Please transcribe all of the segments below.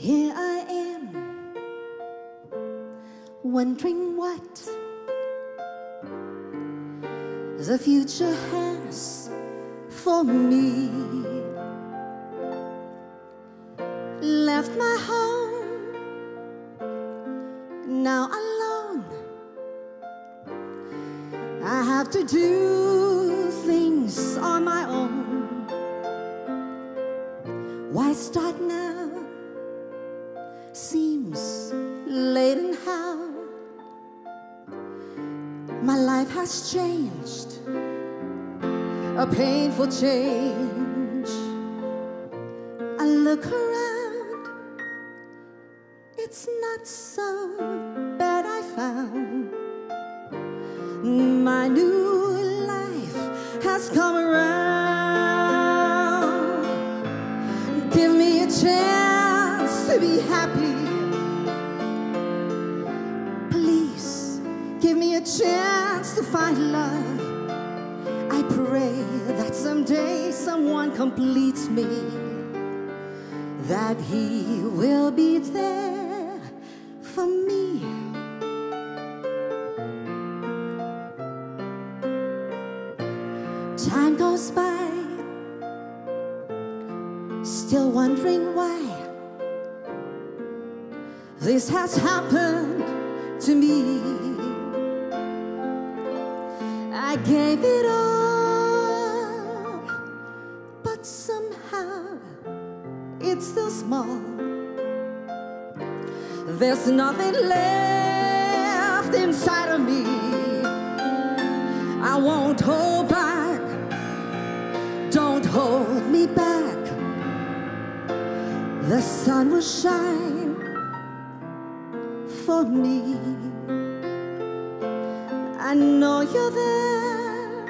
Here I am, wondering what the future has for me. Left my home, now alone. I have to do things on my own. Why start now? Seems late and how my life has changed, a painful change. I look around, it's not so bad. I found my new life has come around. Give me a chance to be happy. Please give me a chance to find love. I pray that someday someone completes me, that he will be there for me. Time goes by, still wondering why this has happened to me. I gave it all, but somehow it's still small. There's nothing left inside of me. I won't hold back. Don't hold me back. The sun will shine for me. I know you're there.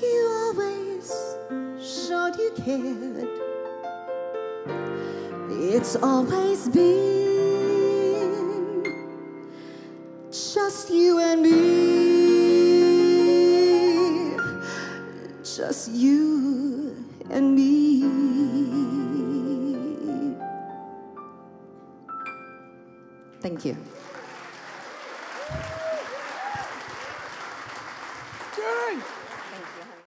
You always showed you cared. It's always been just you and me. Just you and me. Thank you.